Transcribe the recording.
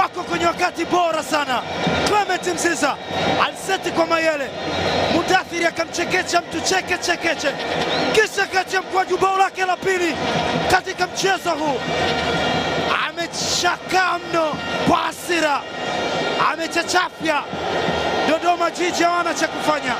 wako kwenye wakati bora sana. Clement Mziza aliseti kwa Mayele, Mudathiri akamchekecha mtu cheke chekeche, kisha katia mkwaju bao lake la pili katika mchezo huu. Amechakaa mno kwa hasira, amechachafya. Dodoma Jiji hawana cha kufanya.